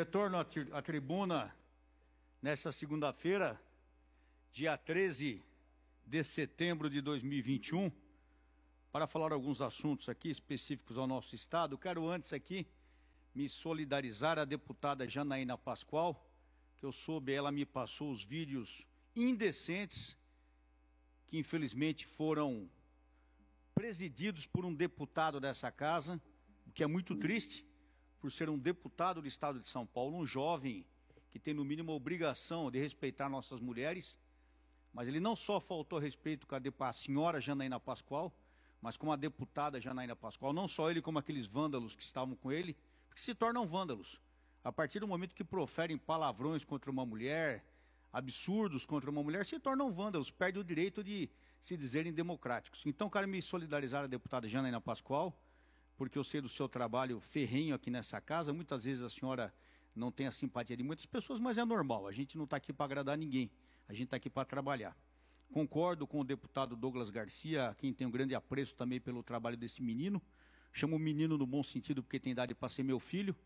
Retorno à, tri à tribuna nesta segunda-feira, dia 13 de setembro de 2021, para falar alguns assuntos aqui específicos ao nosso estado. Quero antes aqui me solidarizar a deputada Janaína Pascoal, que eu soube, ela me passou os vídeos indecentes que infelizmente foram presididos por um deputado dessa casa, o que é muito triste, por ser um deputado do estado de São Paulo, um jovem que tem no mínimo a obrigação de respeitar nossas mulheres, mas ele não só faltou respeito com a, senhora Janaína Pascoal, mas com a deputada Janaína Pascoal, não só ele como aqueles vândalos que estavam com ele, porque se tornam vândalos. A partir do momento que proferem palavrões contra uma mulher, absurdos contra uma mulher, se tornam vândalos, perdem o direito de se dizerem democráticos. Então, quero me solidarizar a deputada Janaína Pascoal, porque eu sei do seu trabalho ferrenho aqui nessa casa. Muitas vezes a senhora não tem a simpatia de muitas pessoas, mas é normal. A gente não está aqui para agradar ninguém. A gente está aqui para trabalhar. Concordo com o deputado Douglas Garcia, a quem tenho grande apreço também pelo trabalho desse menino. Chamo o menino no bom sentido porque tem idade para ser meu filho,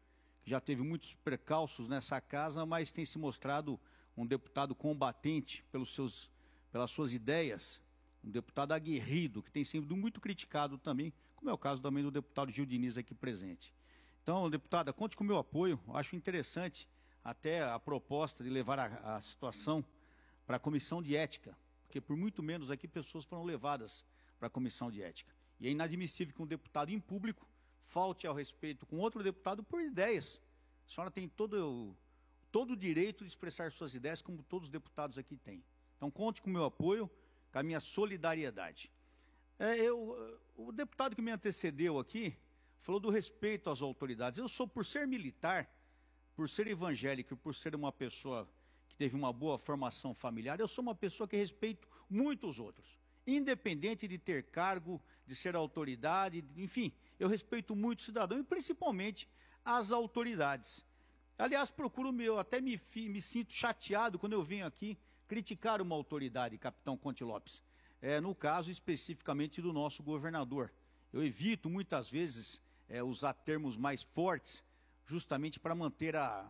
já teve muitos precalços nessa casa, mas tem se mostrado um deputado combatente pelos seus, pelas suas ideias, um deputado aguerrido, que tem sido muito criticado também, como é o caso também do deputado Gil Diniz aqui presente. Então, deputada, conte com o meu apoio. Acho interessante até a proposta de levar a, a situação para a comissão de ética, porque por muito menos aqui pessoas foram levadas para a comissão de ética. E é inadmissível que um deputado em público falte ao respeito com outro deputado por ideias. A senhora tem todo, todo o direito de expressar suas ideias, como todos os deputados aqui têm. Então, conte com o meu apoio com a minha solidariedade. É, eu, o deputado que me antecedeu aqui falou do respeito às autoridades. Eu sou, por ser militar, por ser evangélico, por ser uma pessoa que teve uma boa formação familiar, eu sou uma pessoa que respeito muito os outros. Independente de ter cargo, de ser autoridade, enfim, eu respeito muito o cidadão e principalmente as autoridades. Aliás, procuro meu, até me, me sinto chateado quando eu venho aqui criticar uma autoridade, capitão Conte Lopes. É, no caso especificamente do nosso governador. Eu evito muitas vezes é, usar termos mais fortes, justamente para manter a,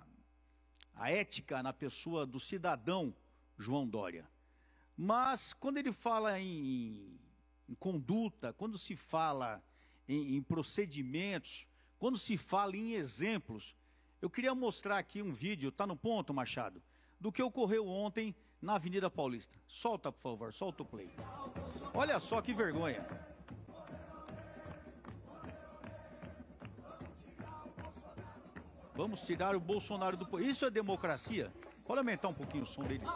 a ética na pessoa do cidadão João Dória. Mas quando ele fala em, em conduta, quando se fala em, em procedimentos, quando se fala em exemplos, eu queria mostrar aqui um vídeo, está no ponto, Machado, do que ocorreu ontem na Avenida Paulista. Solta, por favor, solta o play. Olha só que vergonha. Vamos tirar o Bolsonaro do. Isso é democracia? Pode aumentar um pouquinho o som deles.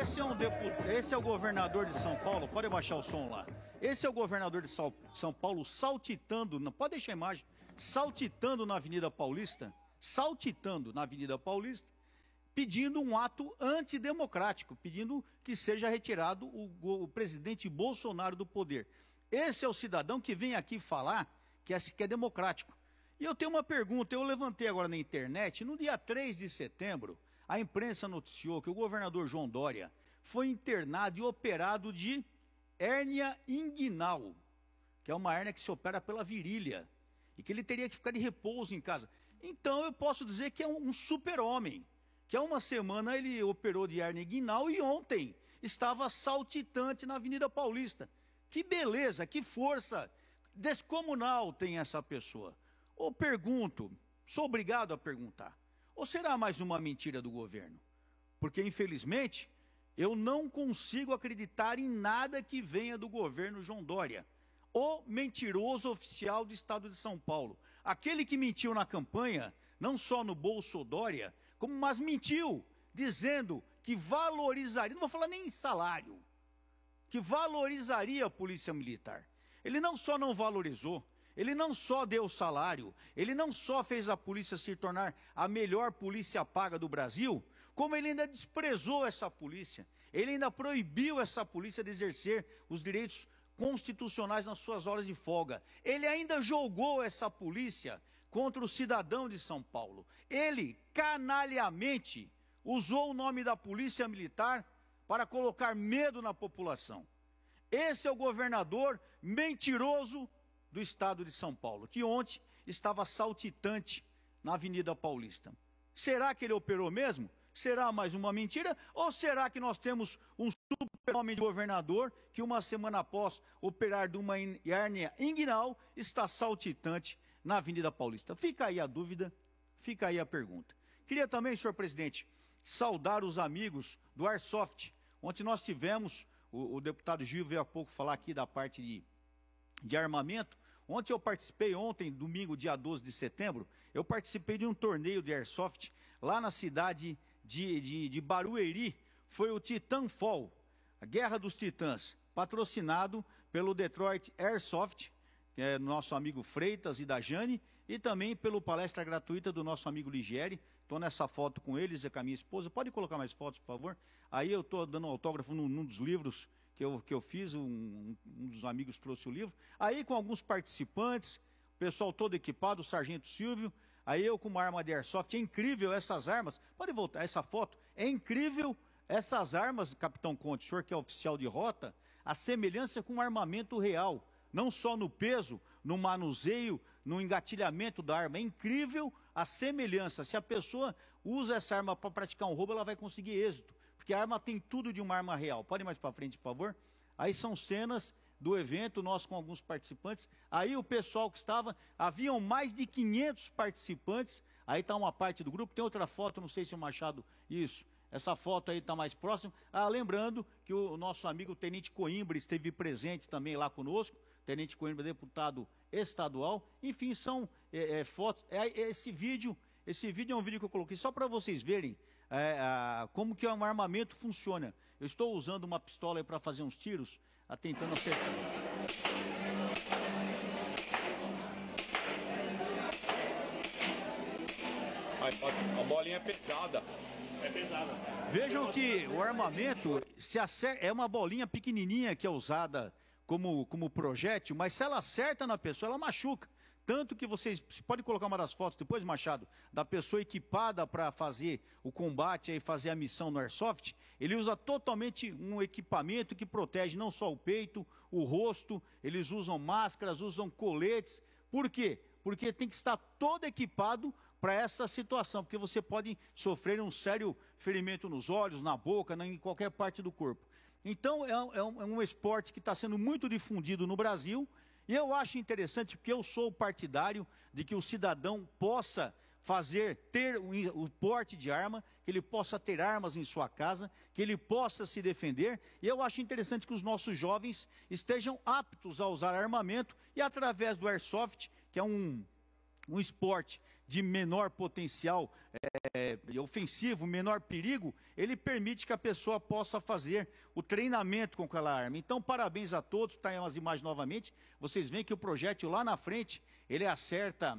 Esse é, um. Esse é o governador de São Paulo, pode baixar o som lá. Esse é o governador de São Paulo saltitando, pode deixar a imagem, saltitando na Avenida Paulista, saltitando na Avenida Paulista, pedindo um ato antidemocrático, pedindo que seja retirado o, o presidente Bolsonaro do poder. Esse é o cidadão que vem aqui falar que é, que é democrático. E eu tenho uma pergunta, eu levantei agora na internet, no dia 3 de setembro, a imprensa noticiou que o governador João Dória foi internado e operado de hérnia inguinal, que é uma hérnia que se opera pela virilha, e que ele teria que ficar de repouso em casa. Então eu posso dizer que é um, super-homem, que há uma semana ele operou de hérnia inguinal e ontem estava saltitante na Avenida Paulista. Que beleza, que força descomunal tem essa pessoa. Ou pergunto, sou obrigado a perguntar, ou será mais uma mentira do governo? Porque, infelizmente, eu não consigo acreditar em nada que venha do governo João Dória, o mentiroso oficial do estado de São Paulo. Aquele que mentiu na campanha, não só no Bolso Dória, como mas mentiu, dizendo que valorizaria, não vou falar nem em salário, que valorizaria a polícia militar. Ele não só não valorizou, ele não só deu salário, ele não só fez a polícia se tornar a melhor polícia paga do Brasil, como ele ainda desprezou essa polícia. Ele ainda proibiu essa polícia de exercer os direitos constitucionais nas suas horas de folga. Ele ainda jogou essa polícia contra o cidadão de São Paulo. Ele, canalhamente, usou o nome da polícia militar para colocar medo na população. Esse é o governador mentiroso do estado de São Paulo, que ontem estava saltitante na Avenida Paulista. Será que ele operou mesmo? Será mais uma mentira? Ou será que nós temos um super-homem de governador que uma semana após operar de uma hérnia inguinal está saltitante na Avenida Paulista? Fica aí a dúvida, fica aí a pergunta. Queria também, senhor presidente, saudar os amigos do Airsoft. Ontem nós tivemos, o, o deputado Gil veio há pouco falar aqui da parte de, de armamento. Ontem eu participei, ontem, domingo, dia 12 de setembro, eu participei de um torneio de Airsoft lá na cidade de, de, de Barueri. Foi o Titanfall, a Guerra dos Titãs, patrocinado pelo Detroit Airsoft, que é nosso amigo Freitas e da Jane, e também pelo palestra gratuita do nosso amigo Ligieri. Estou nessa foto com eles e com a minha esposa. Pode colocar mais fotos, por favor? Aí eu estou dando autógrafo num, num dos livros que eu, que eu fiz, um, um, dos amigos trouxe o livro. Aí com alguns participantes, o pessoal todo equipado, o Sargento Silvio, aí eu com uma arma de airsoft. É incrível essas armas. Pode voltar essa foto. É incrível essas armas, Capitão Conte, o senhor que é oficial de rota, a semelhança com um armamento real. Não só no peso, no manuseio, no engatilhamento da arma. É incrível a semelhança. Se a pessoa usa essa arma para praticar um roubo, ela vai conseguir êxito porque a arma tem tudo de uma arma real. Pode ir mais para frente, por favor? Aí são cenas do evento, nós com alguns participantes. Aí o pessoal que estava, haviam mais de 500 participantes. Aí está uma parte do grupo, tem outra foto, não sei se o Machado, isso. Essa foto aí está mais próxima. Ah, lembrando que o nosso amigo Tenente Coimbra esteve presente também lá conosco. Tenente Coimbra, deputado estadual. Enfim, são é, é, fotos. É, esse vídeo, esse vídeo é um vídeo que eu coloquei só para vocês verem é, a, como que um armamento funciona. Eu estou usando uma pistola para fazer uns tiros, a, tentando acertar. A bolinha é pesada. É pesada. Vejam que o armamento se acerta, é uma bolinha pequenininha que é usada como, como projétil, mas se ela acerta na pessoa, ela machuca. Tanto que vocês pode colocar uma das fotos depois, Machado, da pessoa equipada para fazer o combate e fazer a missão no Airsoft. Ele usa totalmente um equipamento que protege não só o peito, o rosto, eles usam máscaras, usam coletes. Por quê? Porque tem que estar todo equipado para essa situação, porque você pode sofrer um sério ferimento nos olhos, na boca, em qualquer parte do corpo. Então é um, é um é esporte que está sendo muito difundido no Brasil e eu acho interessante porque eu sou partidário de que o cidadão possa fazer, ter o, o, porte de arma, que ele possa ter armas em sua casa, que ele possa se defender. E eu acho interessante que os nossos jovens estejam aptos a usar armamento e através do airsoft, que é um, um esporte de menor potencial é, ofensivo, menor perigo, ele permite que a pessoa possa fazer o treinamento com aquela arma. Então, parabéns a todos, está aí as imagens novamente. Vocês veem que o projétil lá na frente, ele acerta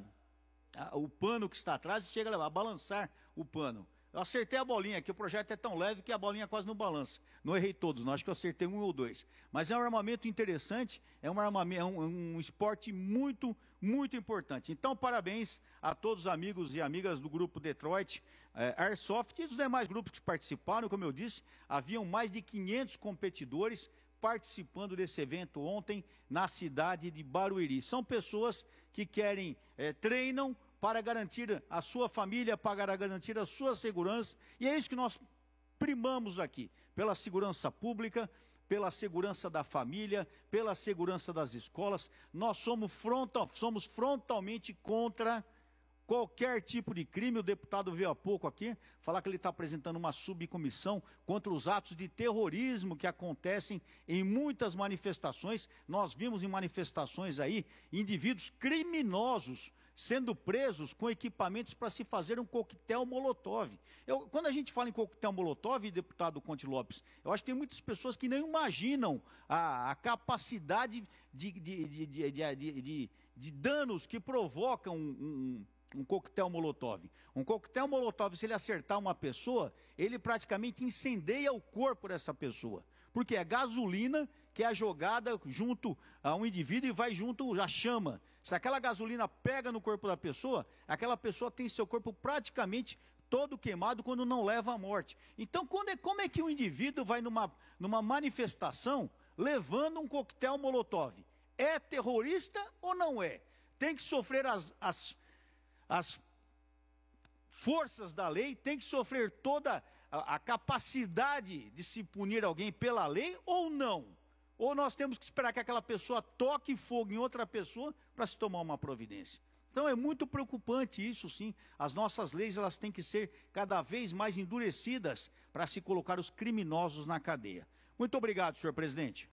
o pano que está atrás e chega a balançar o pano. Eu acertei a bolinha aqui, o projeto é tão leve que a bolinha quase não balança. Não errei todos, não, acho que eu acertei um ou dois. Mas é um armamento interessante, é um, armamento, é um, um esporte muito, muito importante. Então, parabéns a todos os amigos e amigas do grupo Detroit é, Airsoft e dos demais grupos que participaram. Como eu disse, haviam mais de 500 competidores participando desse evento ontem na cidade de Barueri. São pessoas que querem, é, treinam para garantir a sua família, para garantir a sua segurança. E é isso que nós primamos aqui, pela segurança pública, pela segurança da família, pela segurança das escolas. Nós somos, frontal, somos frontalmente contra qualquer tipo de crime. O deputado veio há pouco aqui falar que ele está apresentando uma subcomissão contra os atos de terrorismo que acontecem em muitas manifestações. Nós vimos em manifestações aí indivíduos criminosos sendo presos com equipamentos para se fazer um coquetel molotov. Eu, quando a gente fala em coquetel molotov, deputado Conte Lopes, eu acho que tem muitas pessoas que nem imaginam a, a capacidade de, de, de, de, danos que provocam um, um, um coquetel molotov. Um coquetel molotov, se ele acertar uma pessoa, ele praticamente incendeia o corpo dessa pessoa. Porque é gasolina que é jogada junto a um indivíduo e vai junto à chama. Se aquela gasolina pega no corpo da pessoa, aquela pessoa tem seu corpo praticamente todo queimado quando não leva à morte. Então, é, como é que um indivíduo vai numa, numa manifestação levando um coquetel molotov? É terrorista ou não é? Tem que sofrer as, as, as forças da lei, tem que sofrer toda a, a capacidade de se punir alguém pela lei ou não? Ou nós temos que esperar que aquela pessoa toque fogo em outra pessoa para se tomar uma providência? Então é muito preocupante isso, sim. As nossas leis elas têm que ser cada vez mais endurecidas para se colocar os criminosos na cadeia. Muito obrigado, senhor presidente.